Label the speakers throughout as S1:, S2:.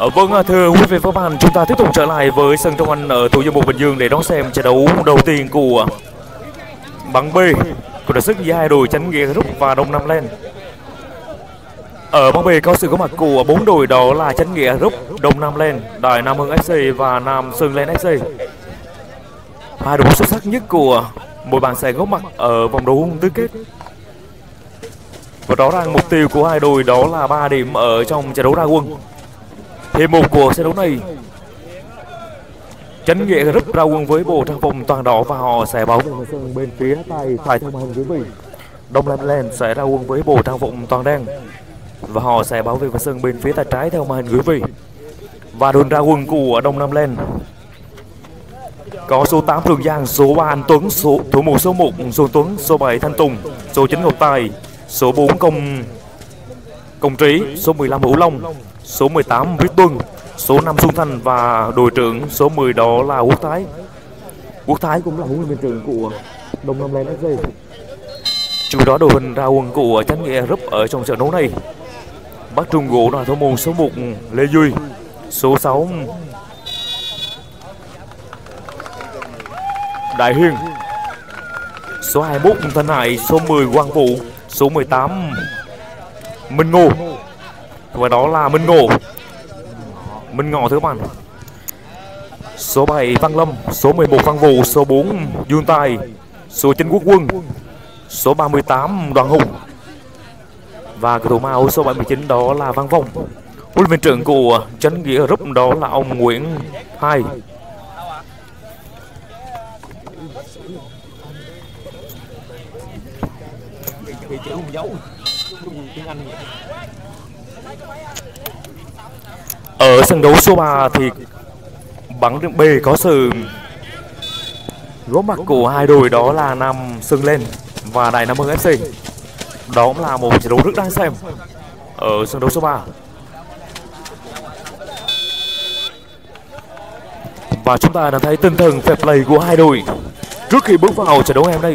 S1: Ờ, vâng, à, thưa quý vị và các bạn, chúng ta tiếp tục trở lại với sân Đông Anh ở ờ, thủ dâm một Bình Dương để đón xem trận đấu đầu tiên của bảng B của đội sức giữa hai đội Chánh Nghĩa Group và Đông Nam Lên. Ở bảng B có sự có mặt của bốn đội đó là Chánh Nghĩa Group, Đông Nam Lên, Đại Nam Hưng FC và Nam Sơn Lên FC. Hai đội xuất sắc nhất của mỗi bảng sẽ góp mặt ở vòng đấu tứ kết. Và đó là mục tiêu của hai đội đó là 3 điểm ở trong trận đấu ra quân. Hiệp một của trận đấu này Chánh nghệ rất ra quân với bộ trang phục toàn đỏ và họ sẽ bóng bên phía tay phải thông hành hình quý vị. Đông Lam Land sẽ ra quân với bộ trang phục toàn đen và họ sẽ bảo vệ vào sân bên phía tay trái theo màn hình quý vị. Và đồn ra quân của Đông Nam Land có số 8 Trường Giang, số 3 Anh Tuấn, số thủ môn số 1 Xuân Tuấn, số 7 Thanh Tùng, số 9 Ngọc Tài, số 4 Công Công Trí, số 15 Hữu Long, số 18 Viết Tuân, số 5 Xuân Thành và đội trưởng số 10 đó là Quốc Thái. Quốc Thái cũng là huấn luyện viên trưởng của Đông Nam Lên FC. Chủ đó đội hình ra quân của Chánh Nghĩa Rúp ở trong trận đấu này. Bắt trung gỗ là thủ môn số 1 Lê Duy, số 6 Đại Hiên, số 21 Thanh Hải, số 10 Quang Vũ, số 18 Minh Ngô và đó là Minh Ngộ. Minh Ngọ thứ bạn. Số 7 Văn Lâm. Số 11 Văn Vũ. Số 4 Dương Tài. Số 9 Quốc Quân. Số 38 Đoàn Hùng. Và cầu thủ Mao số 79 đó là Văn Vong. Huấn luyện viên trưởng của Chấn Nghĩa Group đó là ông Nguyễn Hai. Ở sân đấu số 3 thì bắn B có sự góp mặt của hai đội, đó là Nam Sưng Lên và Đại Nam Hưng FC. Đó cũng là một trận đấu rất đáng xem ở sân đấu số 3. Và chúng ta đã thấy tinh thần fair play của hai đội trước khi bước vào trận đấu ngày hôm nay.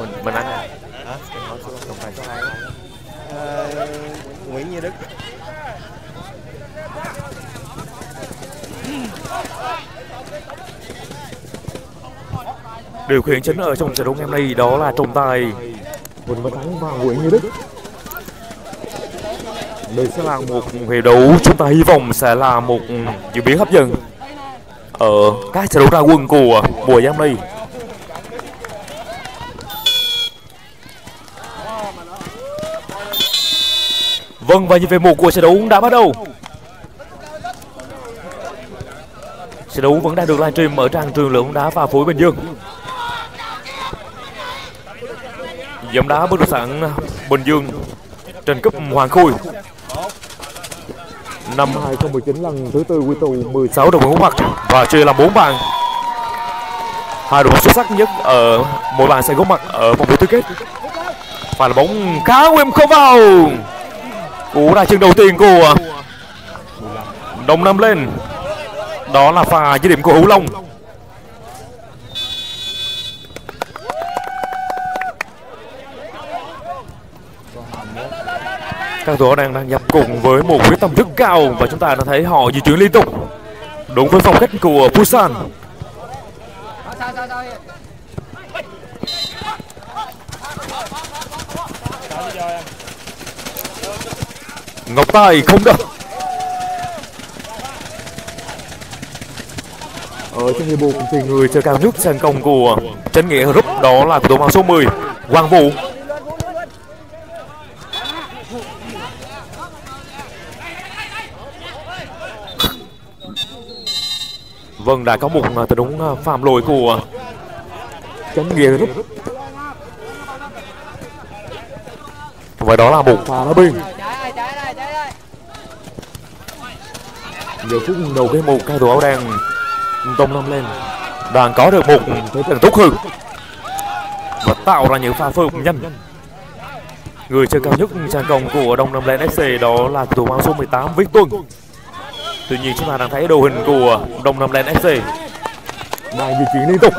S1: mình mình ăn à
S2: Hả?
S1: hỏi số tổng tài số hai
S2: Ờ, Nguyễn Như Đức
S1: điều khiển chính ở trong trận đấu ngày hôm nay đó là trọng tài. Huỳnh Văn Thắng và Nguyễn Như Đức. Đây sẽ là một hiệp đấu. Chúng ta hy vọng sẽ là một diễn biến hấp dẫn ở các trận đấu ra quân của mùa giải nay. Vâng và như về một của trận đấu đã bắt đầu. Trận đấu vẫn đang được livestream ở trang trường lượng bóng đá và phối Bình Dương Giọng đá bất động sản Bình Dương trên cúp Hoàng Khôi. Năm 2019 lần thứ tư quy tụ 16 đội bóng mặt và chơi làm 4 bàn Hai đội bóng xuất sắc nhất ở mỗi bàn sẽ góp mặt ở vòng đấu tứ kết. Và là bóng khá nguy không vào. Cú đá chân đầu tiên của đồng Nam lên. Đó là pha dứt điểm của Hữu Long. Thằng Tố đang đang nhập cùng với một quyết tâm rất cao Và chúng ta đã thấy họ di chuyển liên tục. Đúng với phong cách của Busan. Ngọc Tài không được Ở trên hiệp một thì người chơi cao nhất sang công của Trấn Nghĩa Group đó là của tổ số 10 Hoàng Vũ. Vâng đã có một à, tình huống à, phạm lỗi của Chánh nghĩa Rút. Và đó là một pha đá biên giờ phút đầu cái một cao thủ áo đen Tông Lâm lên đang có được một thế trận tốt hơn và tạo ra những pha phối hợp nhanh. Người chơi cao nhất trang công của Đông Nam Lên FC đó là thủ áo số 18 Viết Tuân tuy nhiên chúng ta đang thấy đồ hình của Đông Nam Lên FC đang di chuyển liên tục.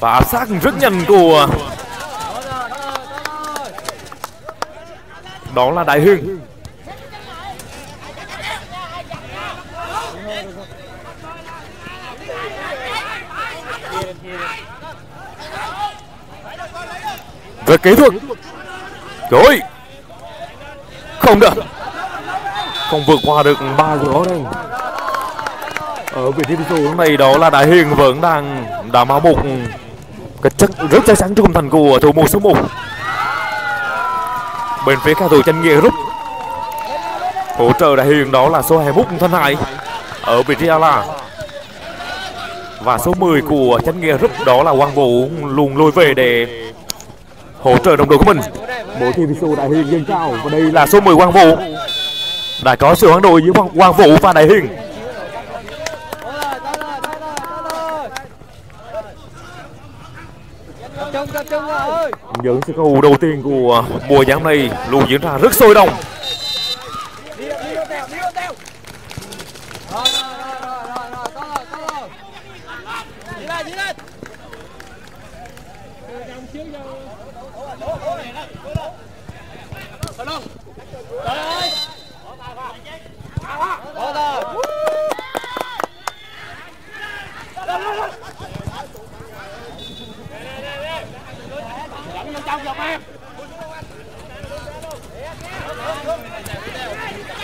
S1: Và áp sát rất nhanh của đó là đại hưng về kỹ thuật. Rồi không được. Không vượt qua được ba gió đây. Ở vị trí số này đó là đại hiền vẫn đang đảm bảo một cái chất rất chắc chắn cho khung thành của thủ môn số 1 bên phía cao thủ chân nghĩa rút. Hỗ trợ đại hiền đó là số 21 thân hải. Ở vị trí ala và số 10 của chân nghĩa rút đó là quang vũ luôn lùi về để hỗ trợ đồng đội của mình bộ thi số đại hiền dâng cao và đây là số 10 quang vũ. Đã có sự hoán đổi giữa quang vũ và đại hiền những sự cầu đầu tiên của mùa giải này luôn diễn ra rất sôi động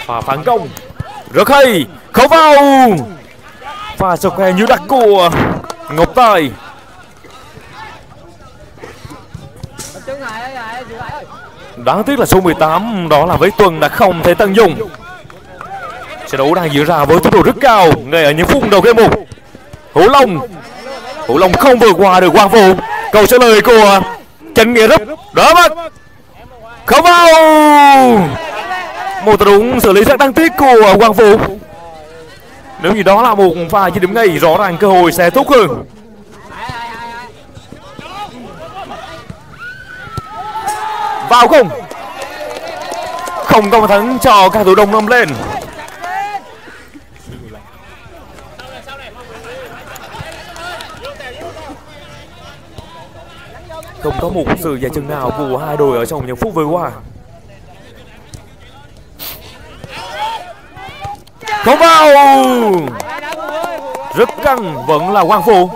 S1: và phản công. Rất hay. Khấu vào. Pha sọc khe như đặc của ngọc tài. Đáng tiếc là số 18 đó là với tuần đã không thể tận dụng. Trận đấu đang diễn ra với tốc độ rất cao, ngay ở những phút đầu game một. Hữu long. Hữu long không vượt qua được quang vũ câu trả lời của chân nghĩa rút. Đó mất không vào. Một đúng xử lý rất đáng tiếc của quang phú nếu như đó là một pha chỉ điểm ngay, rõ ràng cơ hội sẽ tốt hơn. Vào không. Không công thắng cho các thủ đông nâng lên. Không có một sự giải chừng nào của hai đội ở trong những phút vừa qua. Không vào rất căng, vẫn là quang phủ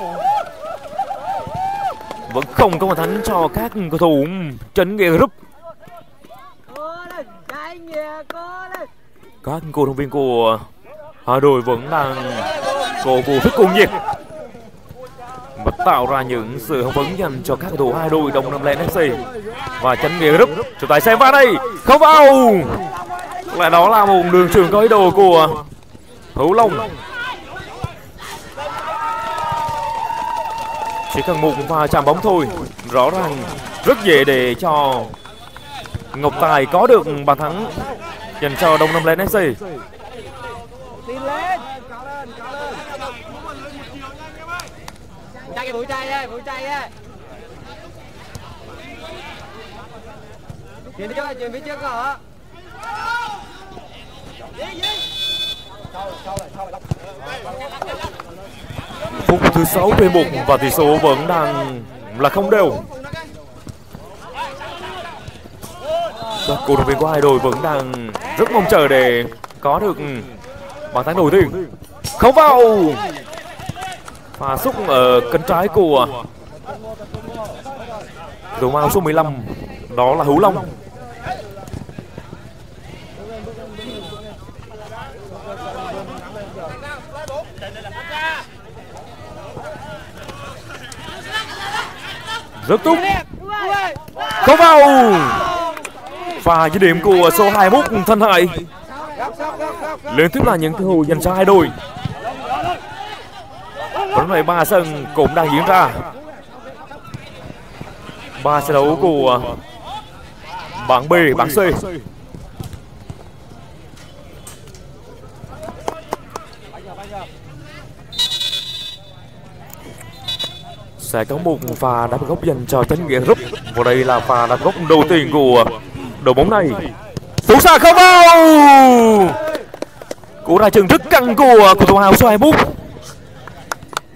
S1: vẫn không có một thắng cho các cầu thủ trấn nghĩa group. Các cổ động viên của hai đội vẫn đang cổ vũ rất cuồng nhiệt tạo ra những sự hưng phấn dành cho các cầu thủ hai đội đồng nam lên fc và trấn nghĩa rúp chúng ta xem vào đây, không vào. Lại đó là một đường trường có ý đồ của hữu long. Chỉ cần một pha chạm bóng thôi, rõ ràng rất dễ để cho ngọc tài có được bàn thắng dành cho đông nam lên fc
S3: Chạy cái trai đây, bụi trai đây. Chuyển phía trước, chuyển phía trước hả?
S1: phút thứ sáu về một và tỷ số vẫn đang là không đều các cổ động viên của hai đội vẫn đang rất mong chờ để có được bàn thắng đầu tiên không vào pha súc ở ờ, cân trái của cầu mao số 15 đó là hữu long. Rất tốt. Có vào. Và dứt điểm của số 21 thân hại liên tiếp là những cơ hội dành cho hai đội bóng này ba sân cũng đang diễn ra. Ba trận đấu của bảng B, bảng C. Sẽ có một pha đá góc dành cho chánh nghĩa group. Và đây là pha đá góc đầu tiên của đội bóng này. Sút xa không vào! Cú ra chừng rất căng của của thủ áo số 21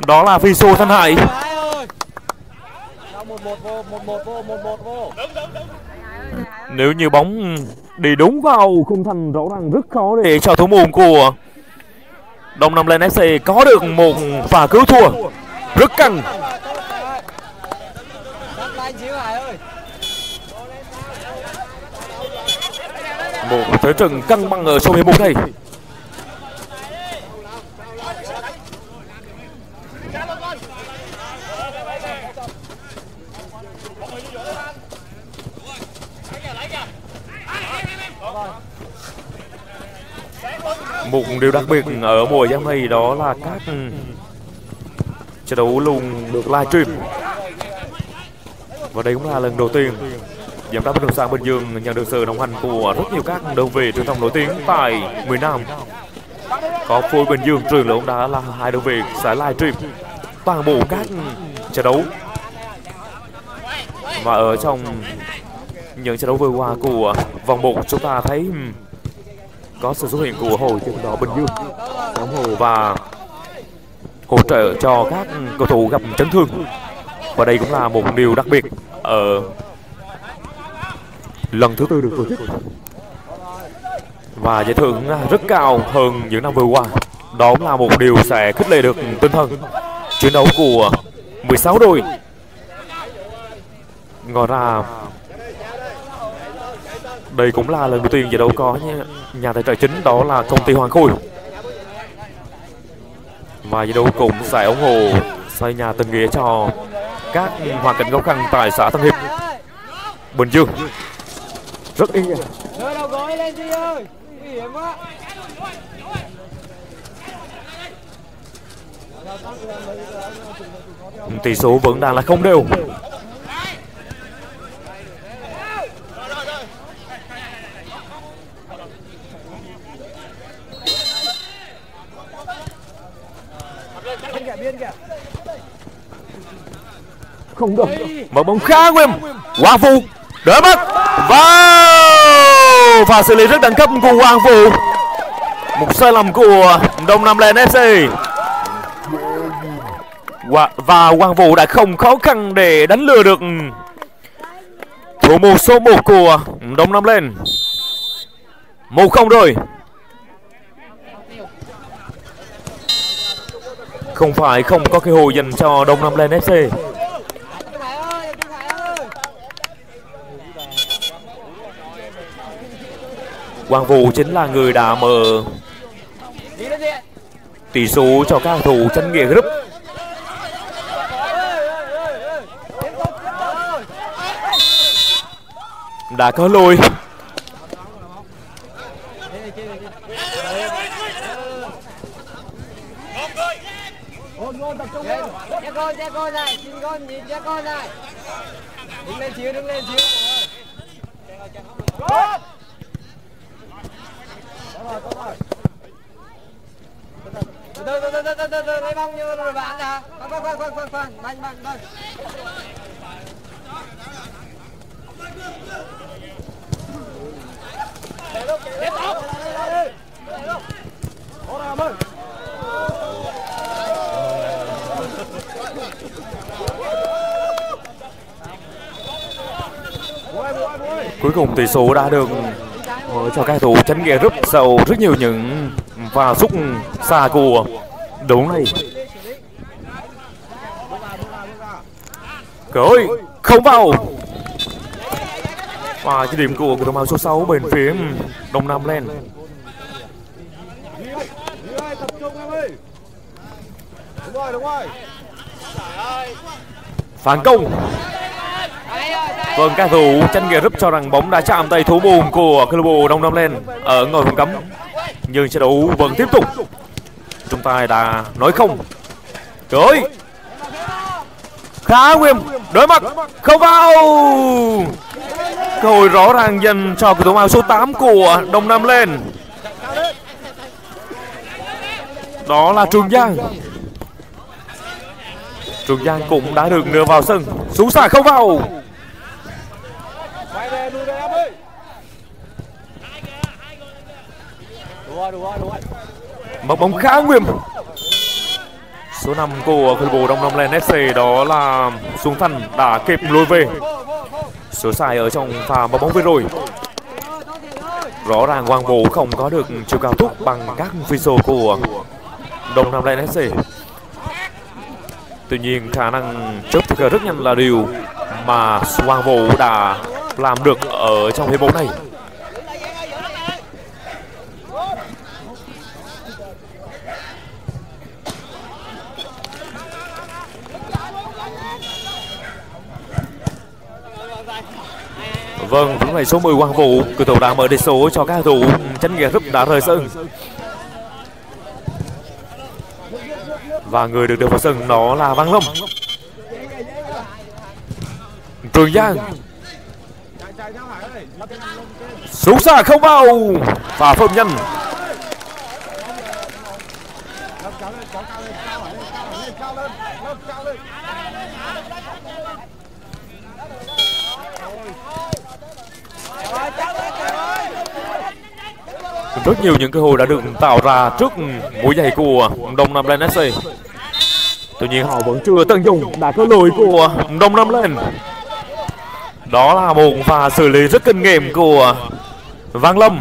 S1: đó là phi xô thân hại nếu như bóng đi đúng vào khung thành, rõ ràng rất khó để cho thủ môn của Đông Nam Lên FC có được một pha cứu thua. Rất căng. Một thế trận căng bằng ở số hiệp một này một điều đặc biệt ở mùa giải này, đó là các ừ, trận đấu luôn được livestream và đây cũng là lần đầu tiên giám đốc bất động sản Bình Dương nhận được sự đồng hành của rất nhiều các đơn vị truyền thông nổi tiếng tại miền Nam. Có Phôi Bình Dương trường lượng đã là hai đơn vị sẽ livestream toàn bộ các trận đấu và ở trong những trận đấu vừa qua của vòng một, chúng ta thấy ừ, có sự xuất hiện của hồ trên đỏ Bình Dương. Đóng hồ và hỗ trợ cho các cầu thủ gặp chấn thương. Và đây cũng là một điều đặc biệt ở lần thứ tư được tổ chức. Và giải thưởng rất cao hơn những năm vừa qua. Đó là một điều sẽ khích lệ được tinh thần. Chiến đấu của 16 đội. Ngoài ra đây cũng là lần đầu tiên giải đấu có nhà tài trợ chính đó là công ty Hoàng Khôi. Và giải đấu cũng sẽ ủng hộ xây nhà tình nghĩa cho các hoàn cảnh khó khăn tại xã Tân Hiệp. Bình Dương. Rất ý nghĩa. Tỷ số vẫn đang là không đều. Không được. Mở bóng khá nguyên Hoàng Vũ đỡ mất vào. Và xử lý rất đẳng cấp của Hoàng Vũ. Một sai lầm của Đông Nam Lên FC và, và Hoàng Vũ đã không khó khăn để đánh lừa được thủ môn số 1 của Đông Nam Lên một không rồi không phải không có cơ hội dành cho Đông Nam Lên FC Quang Vũ chính là người đã mở tỷ số cho các thủ chân nghĩa group. Đã có lùi
S3: Che con, che con này, xin con nhìn che con này Đứng lên chiếu đứng lên xíu từ từ từ từ từ từ từ lấy bóng như rồi bạn à khoan khoan khoan khoan khoan khoan mạnh mạnh mạnh tiếp tục Ôi trời ơi
S1: cuối cùng tỷ số đã được ờ, cho các thủ chấn nghĩa rất sâu, rất nhiều những và xúc xa của đúng này. Cởi không vào. Và chỉ điểm của đồng bào số 6 bên phía Đông Nam Lên phản công. Vâng, các thủ chân nghề rúp cho rằng bóng đã chạm tay thú môn của câu lạc bộ Đông Nam Lên ở ngoài vùng cấm. Nhưng trận đấu vẫn tiếp tục. Chúng ta đã nói không. Trời Khá Nguyên đối mặt không vào. Cơ hội rõ ràng dành cho cầu thủ áo số 8 của Đông Nam Lên. Đó là Trường Giang. Trường Giang cũng đã được đưa vào sân. Sú xả không vào.
S3: quay về lùi về em ơi
S1: một bóng khá nguy Số 5 của câu lạc bộ Đông Nam Lên FC đó là Xuân Thành đã kịp lùi về. Số sai ở trong pha mất bóng vừa rồi. Rõ ràng Hoàng Vũ không có được chiều cao thúc bằng các phi của Đông Nam Lên FC. Tuy nhiên, khả năng chớp thực rất nhanh là điều mà Hoàng Vũ đã làm được ở trong hiệp một này. Vâng, lúc này số 10 Quang Vũ, cửa thủ đã mở đề số cho các thủ ừ, chân nghề rúp đã rời sân. Và người được đưa vào sân đó là Văn long Trường Giang. Súng xa không vào và phơm nhân. Rất nhiều những cơ hội đã được tạo ra trước mũi giày của Đông Nam Lên FC. Tuy nhiên, họ vẫn chưa tận dụng đã có lỗi của Đông Nam Lên. Đó là một pha xử lý rất kinh nghiệm của Văn Lâm.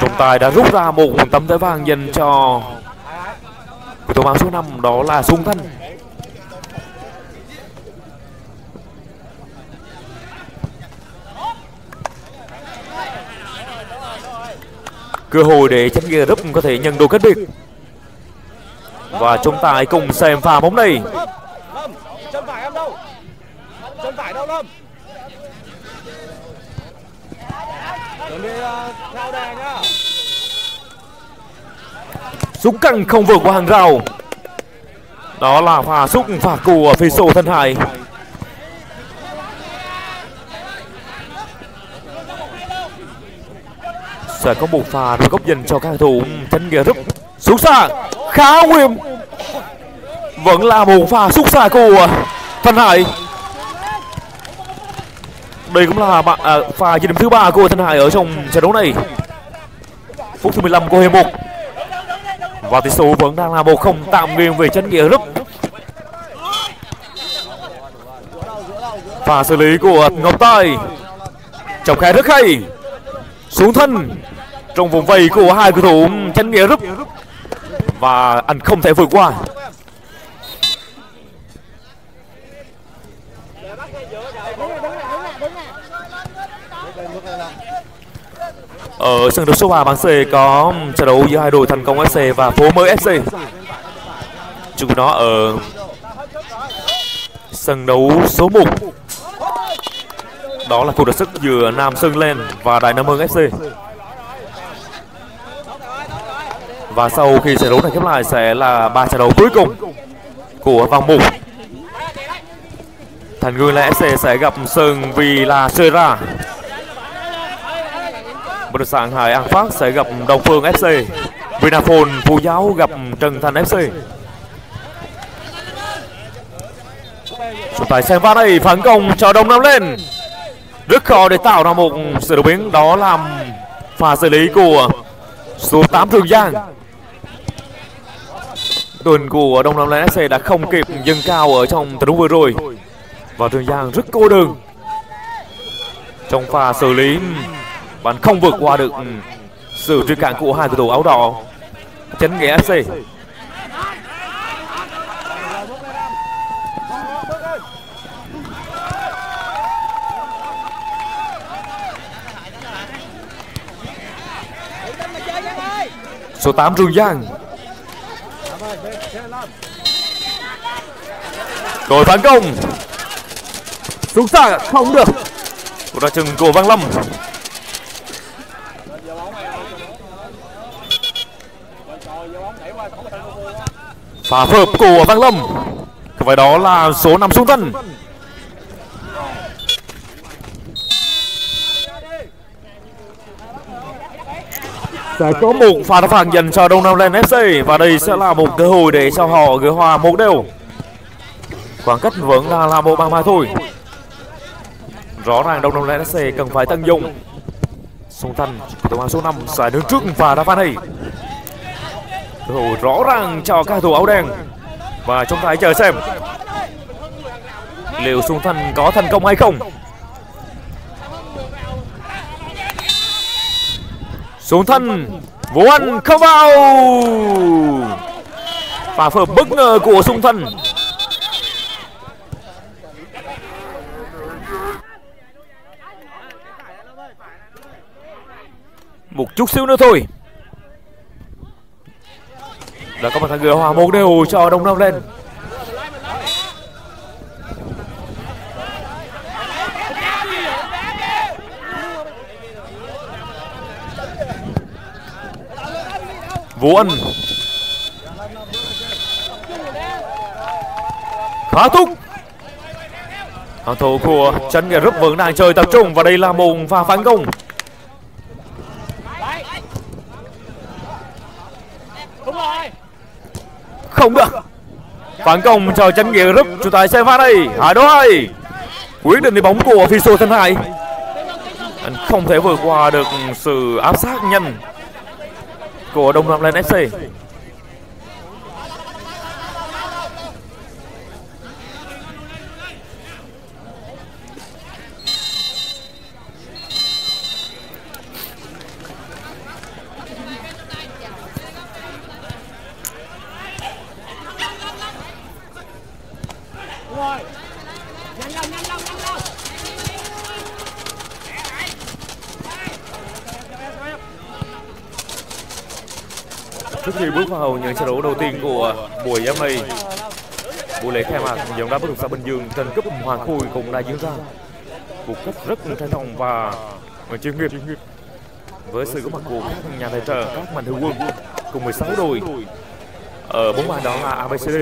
S1: Trọng tài đã rút ra một tấm thẻ vàng dành cho của thủ áo số 5 đó là Xuân Thanh. Cơ hội để chân nghĩa group có thể nhận đồ cách biệt và chúng ta hãy cùng xem pha bóng này.
S3: Chân phải em đâu chân phải đâu lâm chuẩn bị theo đề nhá
S1: súng căng không vượt qua hàng rào. Đó là pha xúc phạt của phi sổ thân hải. Sẽ có một pha được góc dành cho các cầu thủ chân ghe rút xuống xa khá nguy hiểm. Vẫn là một pha xuất xa của thân hải. Đây cũng là bạn à, pha ghi điểm thứ ba của thân hải ở trong trận đấu này. Phút thứ 15 của hiệp một. Và tỷ số vẫn đang là một không tạm nghiêng về chân nghĩa rút pha xử lý của ngọc tài. Trọng khai rất hay xuống thân. Trong vùng vây của hai cầu thủ chân nghĩa rúp và anh không thể vượt qua. Ở sân đấu số 3 bảng C có trận đấu giữa hai đội thành công FC và phố mới FC chúng nó ở sân đấu số 1 đó là cuộc đọ sức giữa Nam Sơn Lên và Đại Nam Hưng FC và sau khi trận đấu này khép lại sẽ là ba trận đấu cuối cùng của vòng một. Thành Gương là FC sẽ gặp Sơn Villa Serra Sera Bất Hải An Phát sẽ gặp Đồng Phương FC Vinaphone Phú Giáo gặp Trần Thành FC Chúng ta xem vào này phản công cho Đông Nam lên. Rất khó để tạo ra một sự đột biến, Đó là pha xử lý của số 8 Thường Giang. Tuần của Đông Nam lên FC đã không kịp dâng cao ở trong trận đấu vừa rồi. Và Thường Giang rất cô đơn Trong pha xử lý. Bạn không vượt qua được sự truy cản của hai cầu thủ áo đỏ, chấn nghĩa FC số 8 Rương Giang. Rồi, phản công. Xuống xa, không được. Cú ra chừng của Văn Lâm. Phá phợp của Văn Lâm. Và đó là số 5 xuống thân. Sẽ có một pha đá phạt dành cho Đông Nam Land FC và đây sẽ là một cơ hội để cho họ gỡ hòa một đều. Khoảng cách vẫn là là một bàn mà thôi. Rõ ràng Đông Nam Land FC cần phải tận dụng. Xuân Thanh thủ hàng số 5 sẽ đứng trước và đá phạt này. Cơ hội rõ ràng cho các thủ áo đen. Và chúng ta hãy chờ xem liệu Xuân Thanh có thành công hay không. Xuống thân vũ anh không vào. Và phở bất ngờ của sung thân. Một chút xíu nữa thôi. Là có một thằng người hòa một đều cho đông nam lên. Vũ Anh. Khá thúc. Hàng thủ của Trấn nghệ rất vững đang chơi tập trung và đây là mùng pha phản công. Không được. Phản công cho Trấn nghệ rất chúng ta xem pha đây. Hai đối hai. Quyết định đi bóng của phi số thân hai anh không thể vượt qua được sự áp sát nhanh của Đông Nam Lên FC. Trước khi bước vào những trận đấu đầu tiên của buổi hôm nay, buổi lễ khai mạc giải đá bất động Bình Dương trận cúp Hoàng Khôi cũng đã diễn ra một cách rất trang trọng và chuyên nghiệp. Với sự có mặt của các nhà tài trợ, các mạnh thường quân cùng 16 đội ở bốn bàn đó là ABCD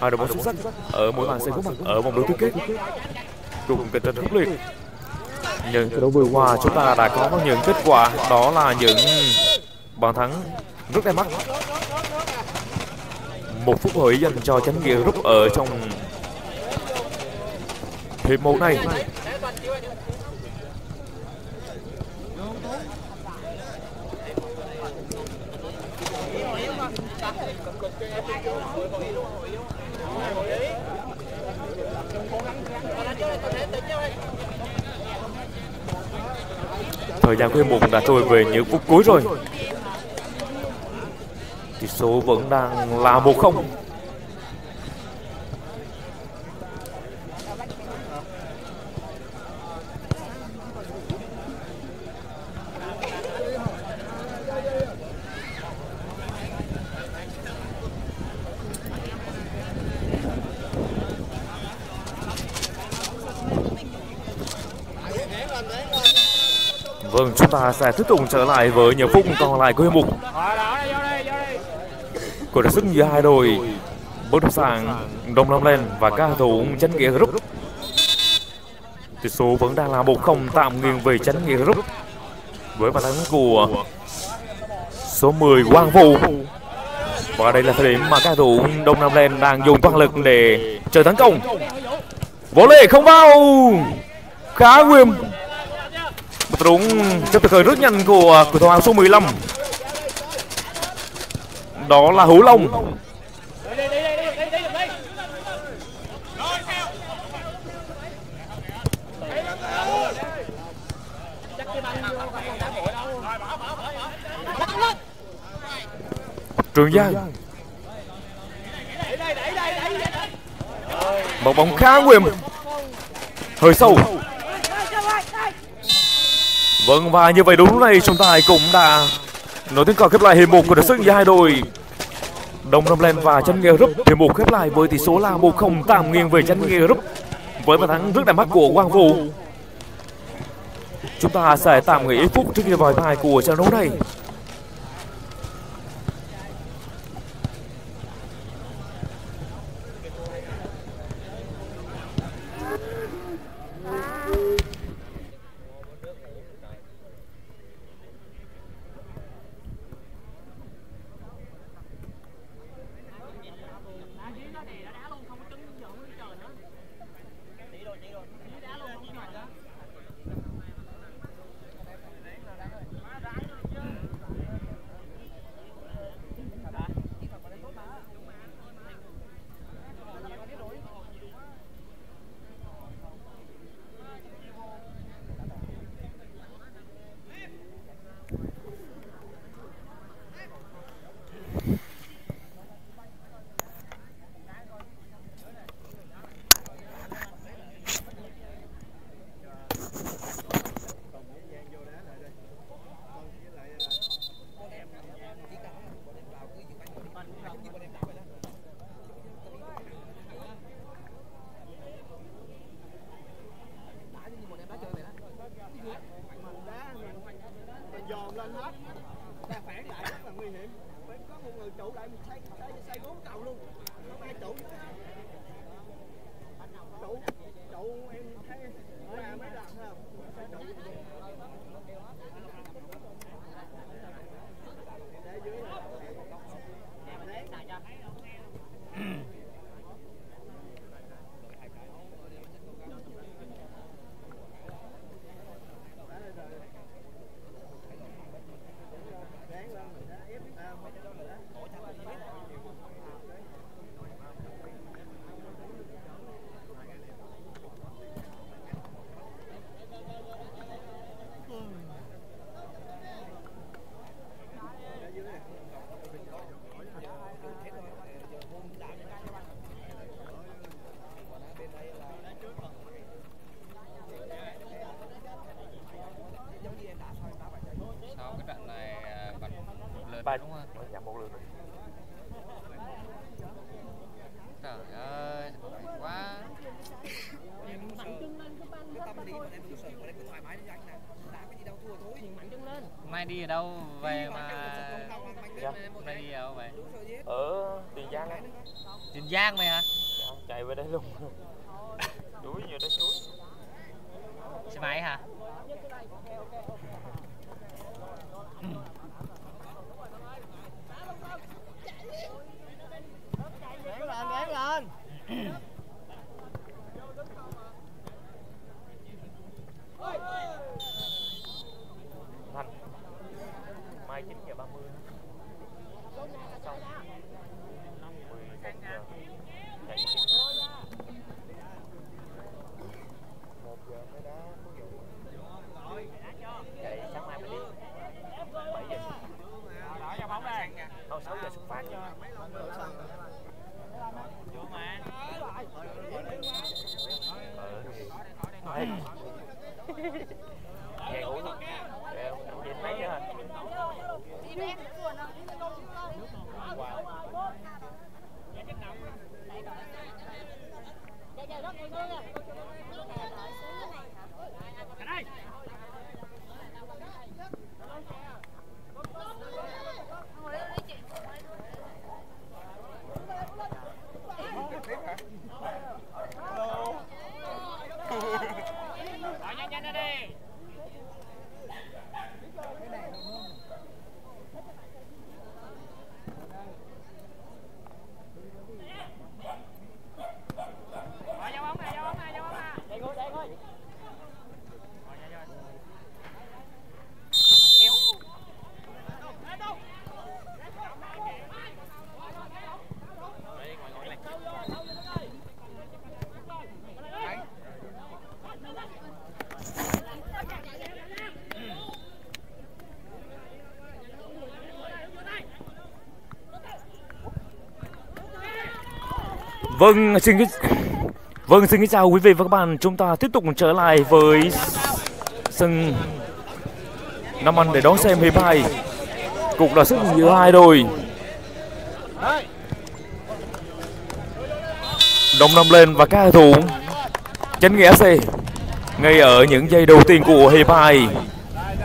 S1: hai đội bóng xuất sắc ở mỗi bàn sẽ có mặt ở vòng đấu tứ kết. Cùng cạnh tranh khốc liệt. Những trận đấu vừa qua chúng ta đã có những kết quả đó là những bàn thắng rất đẹp mắt một phút hồi dành cho chánh nghĩa rút ở trong hiệp một này. Thời gian của hiệp một đã trôi về những phút cuối rồi tỷ số vẫn đang là một không. Vâng, chúng ta sẽ tiếp tục trở lại với những phút còn lại của hiệp mục giữa hai đội. Bất động sản Đông Nam Lên và các thủ chánh nghĩa group. Tỷ số vẫn đang là một không, tạm nghiêng về chánh nghĩa group. Với bàn thắng của số 10 Quang Vũ. Và đây là thời điểm mà các thủ Đông Nam Lên đang dùng toàn lực để chờ tấn công. Vô lệ không vào. Khá nguy một đúng chấp thực khởi rất nhanh của cầu thủ số 15 đó là hữu long. Trường giang. Một bóng khá nguy hơi sâu. Vâng và như vậy đúng lúc này chúng ta cũng đã Nói tiếng cờ khép lại hiệp một của đội sức giữa hai đội Đông Nam Ramlen và Chân Nghề Group, hiệp một khép lại với tỷ số là 1-0 tạm nghiêng về Chân Nghề Group với bàn thắng rất đẹp mắt của Quang Vũ. Chúng ta sẽ tạm nghỉ phút trước khi vào bài của trận đấu này. Vâng, xin kính Vâng, xin kính chào quý vị và các bạn. Chúng ta tiếp tục trở lại với sân Nam Anh để đón xem hiệp 2. Cục là sức giữa hai đội. Đồng Nam lên và các cầu thủ chánh nghĩa FC ngay ở những giây đầu tiên của hiệp 2.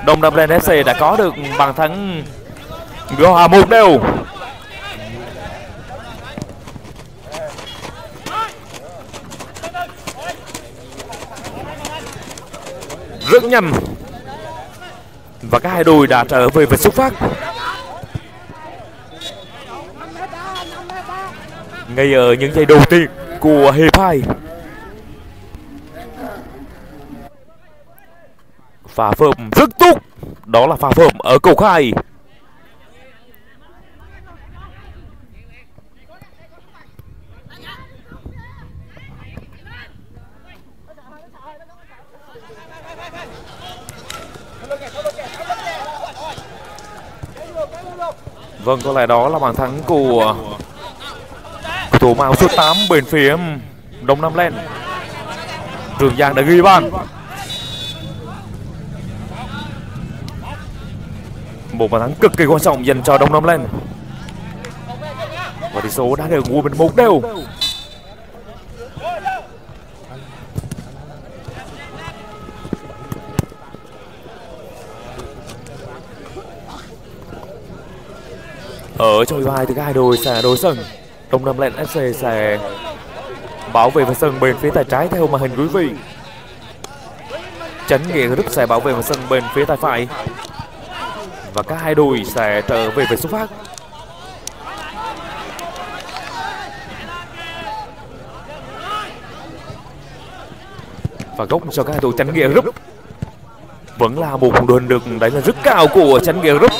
S1: Đồng Nam lên FC đã có được bàn thắng gỡ hòa một đều nhầm. Và các hai đội đã trở về vạch xuất phát. Ngay ở những giây đầu tiên của hiệp hai, pha phơm rất tốt. Đó là pha phơm ở cầu khai. Vâng, có lẽ đó là bàn thắng của thủ màu số 8 bên phía Đông Nam Lên. Trường Giang đã ghi bàn. Một bàn thắng cực kỳ quan trọng dành cho Đông Nam Lên. Và tỷ số đã được mua bên một đều. Ở trong hiệp hai thì hai đội sẽ đối sân. Đông nam lên fc sẽ bảo vệ phần sân bên phía tay trái theo màn hình quý vị. Chấn nghĩa Group sẽ bảo vệ phần sân bên phía tay phải. Và các hai đội sẽ trở về về xuất phát. Và gốc cho các đội tránh nghĩa group vẫn là một đường được đánh là rất cao của tránh nghĩa group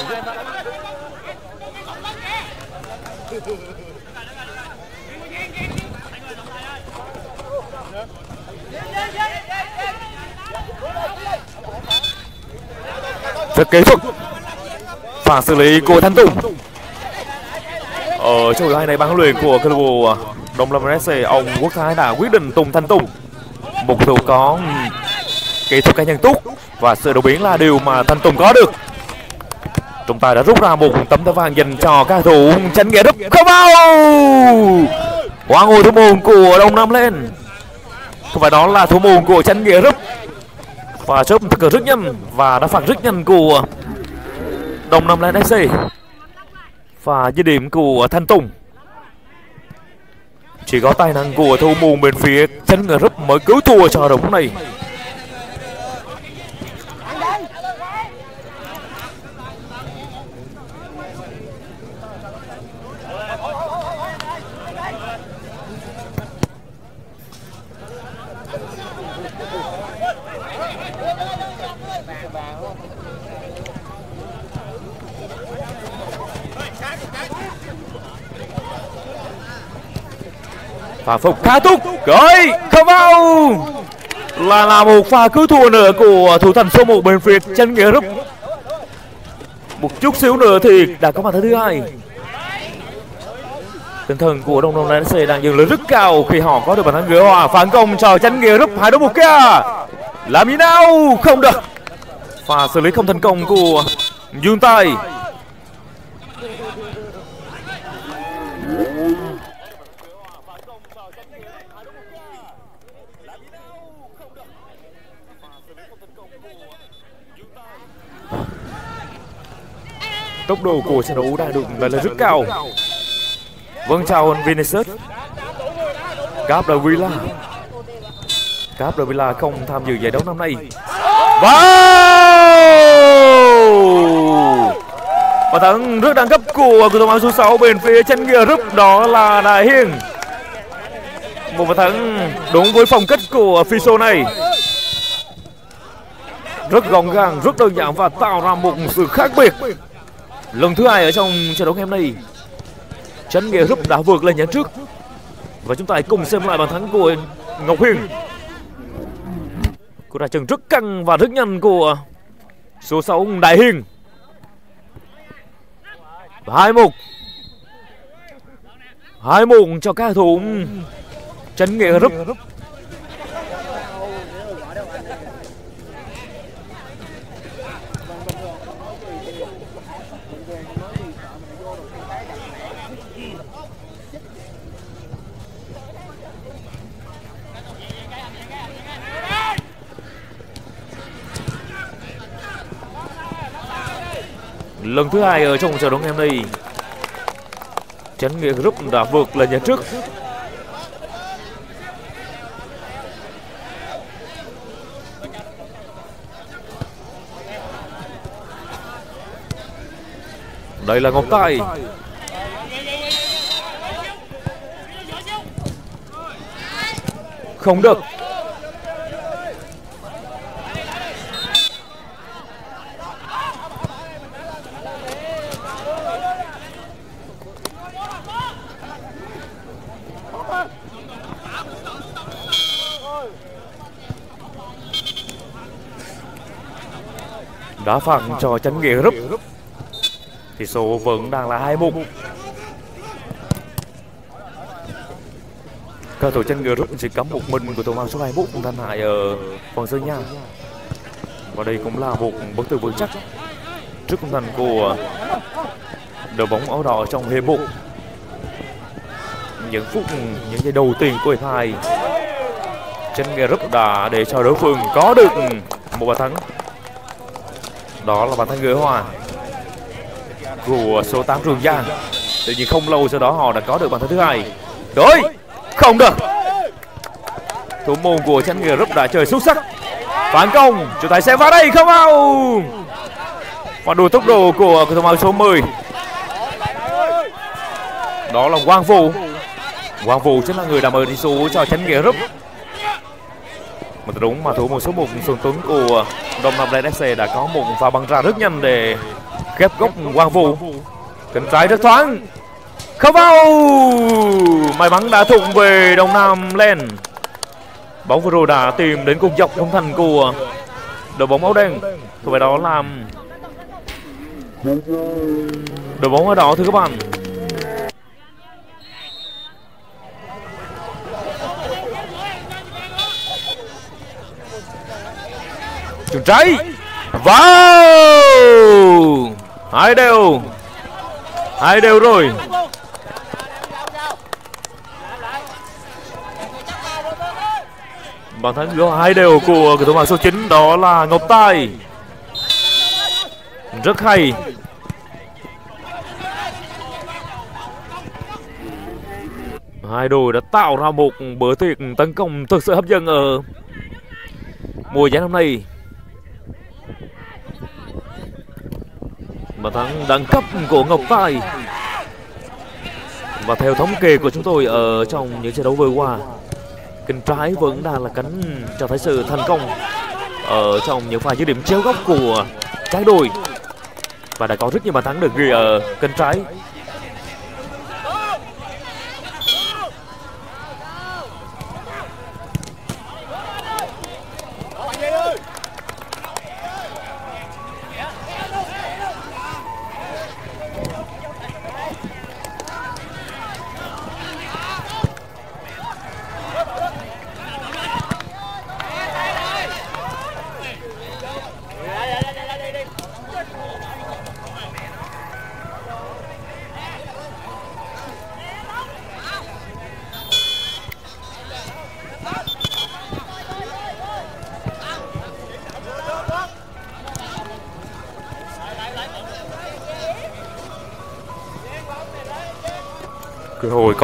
S1: kế kỹ thuật và xử lý của thanh tùng. Ở trong hai này ban huấn luyện của câu lạc bộ à, đông lâm fc ông quốc thái đã quyết định tùng thanh tùng. Một cầu thủ có kỹ thuật cá nhân tốt và sự đột biến là điều mà thanh tùng có được. Chúng ta đã rút ra một tấm thẻ vàng dành cho các thủ tránh nghĩa đức. Không vào! Quá ngôi thủ môn của đông nam lên. Không phải đó là thủ môn của tránh nghĩa đức và chớp thực rất nhanh và đã phạt rất nhanh của đồng Nam Lên FC và dứt điểm của Thanh Tùng. Chỉ có tài năng của thủ môn bên phía chân ngựa rấp mới cứu thua cho đội bóng này. Pha phục khá túc rồi không vào là là một pha cứu thua nữa của thủ thành số 1 bên phía chân nghĩa rút một chút xíu nữa thì đã có bàn thắng thứ hai. Tinh thần của đông đông nc đang dừng lên rất cao khi họ có được bàn thắng gỡ hòa phản công cho chân nghĩa rút hai đối một kia. Làm như nào? Không được. Pha xử lý không thành công của dương tài. Tốc độ của trận đấu đã được là rất cao. Vâng chào huấn Vinicius. Cap de Villa. Cap de Villa không tham dự giải đấu năm nay. Wow! Và thắng rất đẳng cấp của cầu thủ áo số 6 bên phía chân nghĩa rúp đó là Đại Hiền. Một bàn thắng đúng với phong cách của Fiso này. Rất gọn gàng, rất đơn giản và tạo ra một sự khác biệt lần thứ hai ở trong trận đấu ngày hôm nay nghĩa group đã vượt lên nhận trước. Và chúng ta hãy cùng xem lại bàn thắng của ngọc huyền cú ra chân rất căng và rất nhanh của số 6 đại hiền. Hai một. Hai một cho các thủ Trấn nghĩa group lần thứ hai ở trong trận đấu ngày hôm nay. Chánh nghĩa group đã vượt lên nhà trước. Đây là ngọc tài, không được. Đá phạt cho chấn nghĩa rúp thì số vẫn đang là hai một cầu thủ chân ngựa rút chỉ cắm một mình của thủ môn số 21 thanh hải ở phần sân nhà và đây cũng là một bức tường vững chắc trước công thành của đội bóng áo đỏ trong hiệp một những phút, những giây đầu tiên của hiệp hai chân ngựa rút đã để cho đối phương có được một bàn thắng đó là bàn thắng gỡ hòa của số 8 Trường Giang. Tự nhiên không lâu sau đó họ đã có được bàn thắng thứ hai. Đối không được. Thủ môn của chân người rất đã chơi xuất sắc. Phản công, chủ tài sẽ vào đây, không vào và đua tốc độ của cầu thủ áo số 10 đó là Quang Vũ. Quang Vũ chính là người đã mở tỷ số cho chân nghĩa rút mà đúng mà thủ môn số 1 Xuân Tuấn của Đông Nam Lên FC đã có một pha băng ra rất nhanh để ghép góc Quang Vũ. Cánh trái rất thoáng. Không vào. May mắn đã thụng về Đông Nam lên bóng vừa rồi đã tìm đến cung dọc không thành của đội bóng áo đen. Thuộc về đó làm đội bóng ở đó thưa các bạn. Chuyền trái. Vào! Hai đều. Hai đều rồi. Bàn thắng gỡ hai đều của cầu thủ mạng số 9 đó là Ngọc Tài. Rất hay. Hai đội đã tạo ra một bữa tiệc tấn công thực sự hấp dẫn ở mùa giải năm nay. Bàn thắng đẳng cấp của Ngọc Tài và theo thống kê của chúng tôi ở trong những trận đấu vừa qua cánh trái vẫn đang là cánh cho thấy sự thành công ở trong những pha dứt điểm chéo góc của trái đôi và đã có rất nhiều bàn thắng được ghi ở cánh trái.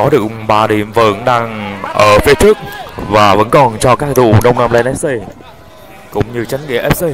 S1: Có được 3 điểm vẫn đang ở phía trước và vẫn còn cho các thủ Đông Nam Lên FC cũng như Chánh Nghĩa FC.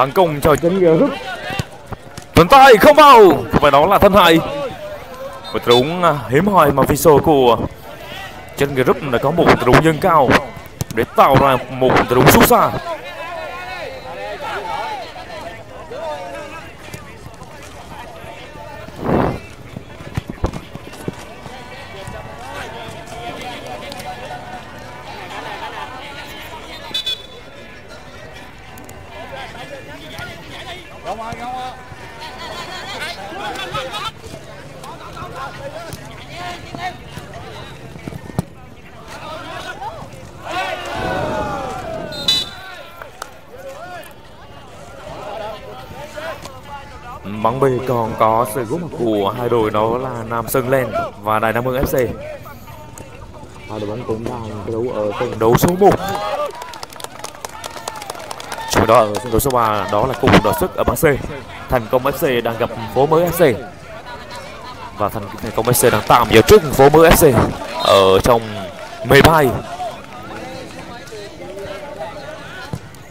S1: Phản công cho chân tuần tay không vào. Và đó là thân hại. Một trúng hiếm hoi mà Viso của chân group đã có một trúng nhân cao để tạo ra một trúng xuất xa bóng B còn có sự góp mặt của hai đội đó là Nam Sơn Lên và Đài Nam Hưng FC. Hai đội bóng cũng đang đấu ở trận đấu số 1. Trong đó ở trận đấu số 3 đó là cùng đọ sức ở bảng C. Thành công FC đang gặp phố mới FC. Và thành, thành công FC đang tạm giữ trước phố mới FC ở trong 12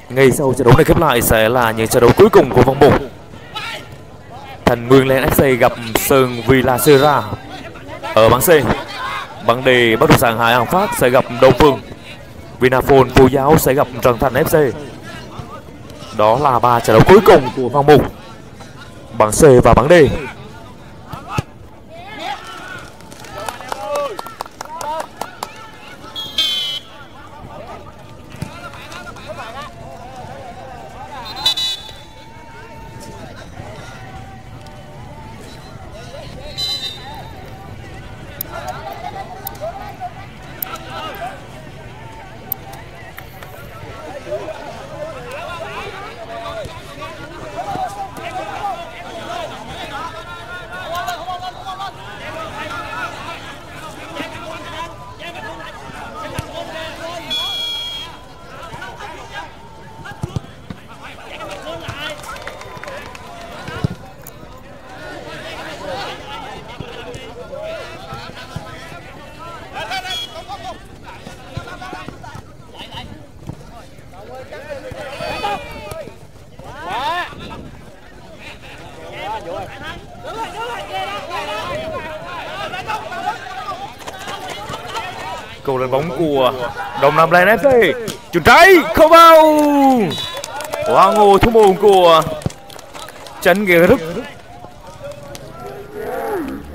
S1: Ngay sau trận đấu này khép lại sẽ là những trận đấu cuối cùng của vòng 1. Thành Nguyên Lên FC gặp Sơn Villasera ở bảng C. Bảng D bất động sản Hải An Phát sẽ gặp Đông Phương. Vinaphone Phú Giáo sẽ gặp Trần Thành FC. Đó là ba trận đấu cuối cùng của vòng 1. Bảng C và bảng D. Cầu lên bóng của Đồng Nam Lên FC. Chuyền trái, không vào. Quá ngô thủ môn của Trấn Nghĩa Đức.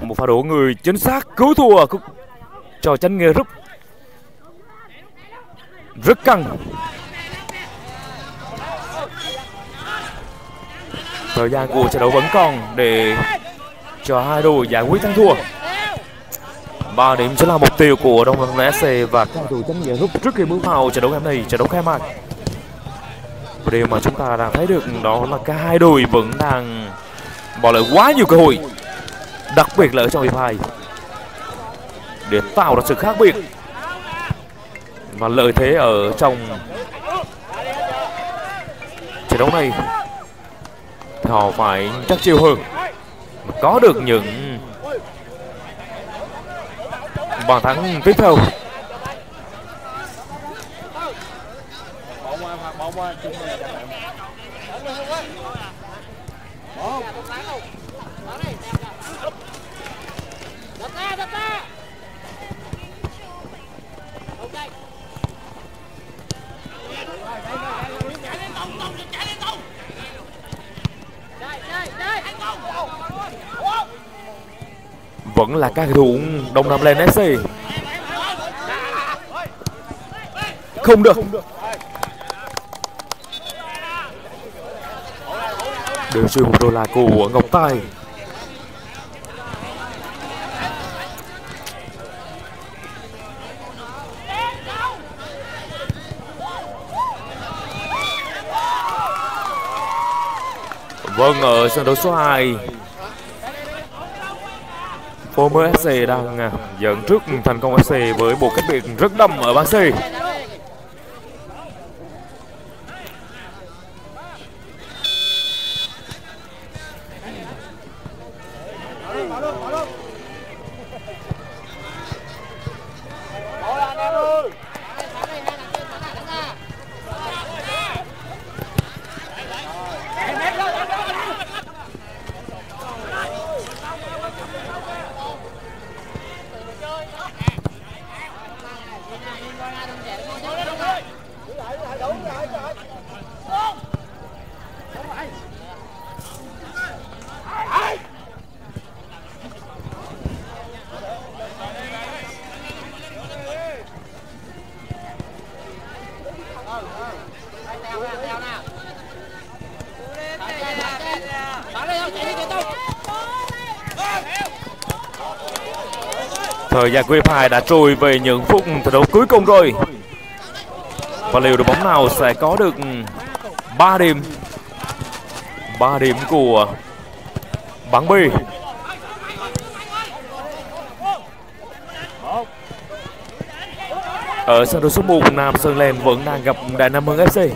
S1: Một pha đổ người chính xác cứu thua cho Trấn Nghĩa Đức. Rất căng. Thời gian của trận đấu vẫn còn để cho hai đội giải quyết thắng thua. 3 điểm sẽ là mục tiêu của Đông Lâm SC và các đội chấm nghĩa rút trước khi bước vào trận đấu ngày hôm nay, trận đấu khai mạc. Và điều mà chúng ta đang thấy được đó là cả hai đội vẫn đang bỏ lỡ quá nhiều cơ hội, đặc biệt là ở trong hiệp 2 để tạo ra sự khác biệt và lợi thế ở trong trận đấu này thì họ phải chắc chiêu hơn có được những bàn thắng tiếp theo vẫn là các cầu thủ Đông Nam Lên FC không được. Đường chuyền một đô la của Ngọc Tài. Vâng, ở sân đấu số 2 Former FC đang à, dẫn trước thành công FC với một cách biệt rất đậm ở bảng C. Thời gian của đã trôi về những phút thi đấu cuối cùng rồi. Và liệu đội bóng nào sẽ có được 3 điểm? 3 điểm của bắn bi ở sân đấu số 1 Nam Sơn Lên vẫn đang gặp Đại Nam Hưng FC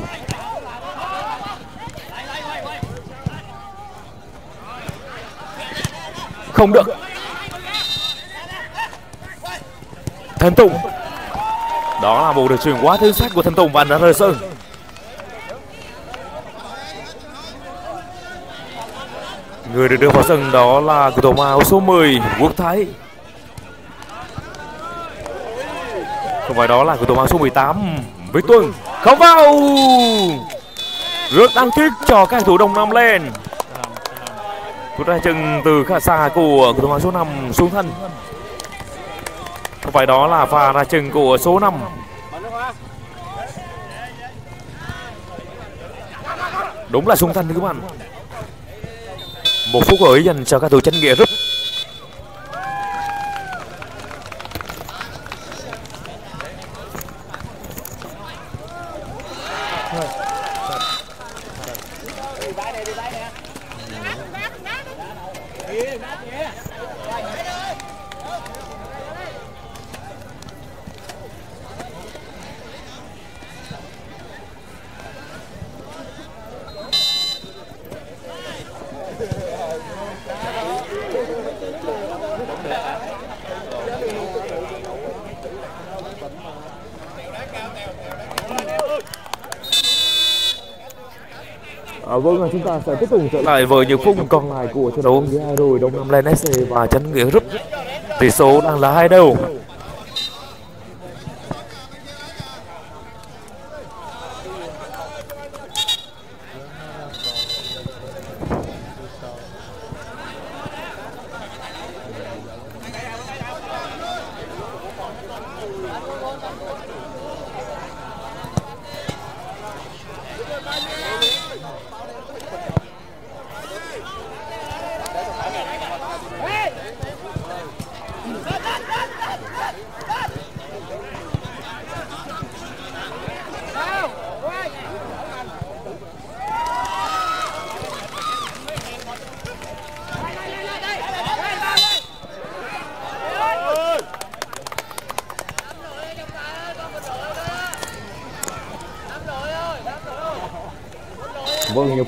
S1: không được. Thanh Tùng. Đó là một đường chuyển quá thương sát của Thanh Tùng và anh đã rời sân Người được đưa vào sân đó là cầu thủ áo số 10 Quốc Thái. Không phải đó là cầu thủ áo số 18 Vích Tuân. Không vào! Rất đáng tiếc cho các thủ Đông Nam lên. Cú ra chân từ khá xa của cầu thủ áo số 5 xuống thân phải đó là pha ra chân của số 5 Đúng là sung thanh các bạn. Một phút gửi dành cho các thủ chánh nghĩa rút À, vâng, chúng ta sẽ tiếp tục trở lại với những phút còn lại của trận đấu giữa hai đội Đông Nam Lên SC và Chấn Nghĩa Group. Tỷ số đang là hai đều.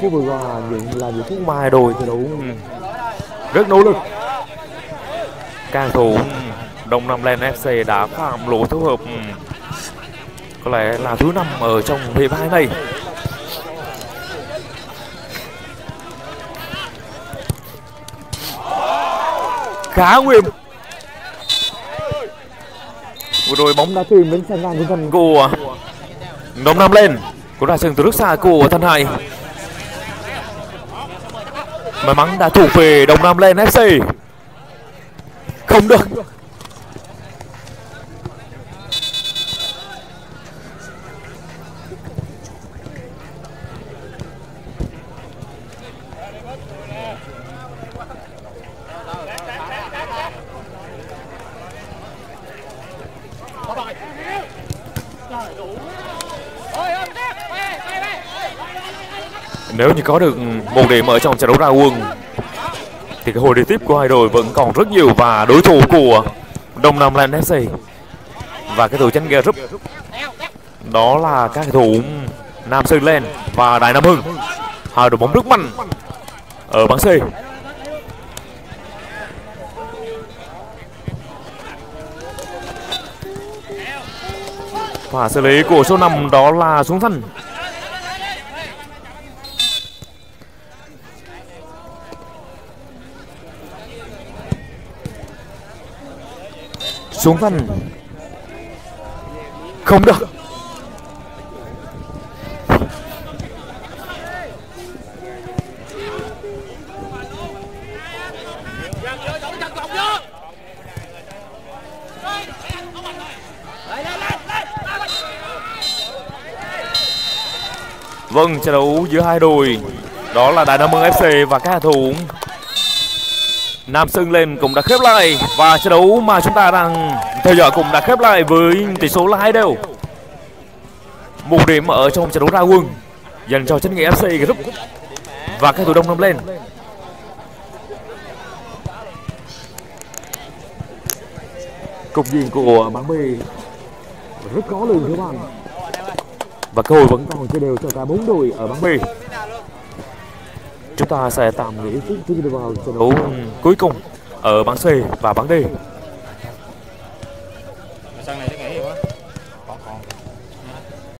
S1: Phút vừa qua những là những phút mà hai đội thi đấu. Rất nỗ lực. Càng thủ. Đông Nam Lên FC đã phạm lỗi phối hợp. Có lẽ là thứ năm ở trong hiệp hai này. Khá nguy hiểm. Vừa rồi bóng đã tìm đến sân ngang thần của Đông Nam lên cũng ra sân từ rất xa của Thanh Hải May mắn đã thủ về Đông Nam lên FC Không được. Nếu như có được một điểm ở trong trận đấu ra quân thì cái hồi đi tiếp của hai đội vẫn còn rất nhiều và đối thủ của Đông Nam Land FC và cái thủ chánh ghe group đó là các thủ Nam Sơn Lên và Đại Nam Hưng. Hai đội bóng rất mạnh ở bảng C. Và xử lý của số 5 đó là xuống thân xuống thân không được. Vâng, trận đấu giữa hai đội đó là Đà Nẵng FC và các thủ. Nam Sương lên cũng đã khép lại và trận đấu mà chúng ta đang theo dõi cũng đã khép lại với tỷ số là hai đều. Một điểm ở trong trận đấu ra quân dành cho chân nghĩa FC Group và các thủ đông năm lên. Cục diện của bảng B rất có lường, các bạn và cơ hội vẫn còn chưa đều cho cả bốn đội ở bảng B chúng ta sẽ tạm nghỉ phút trước khi đi vào trận đấu cuối cùng ở bảng C và bảng D.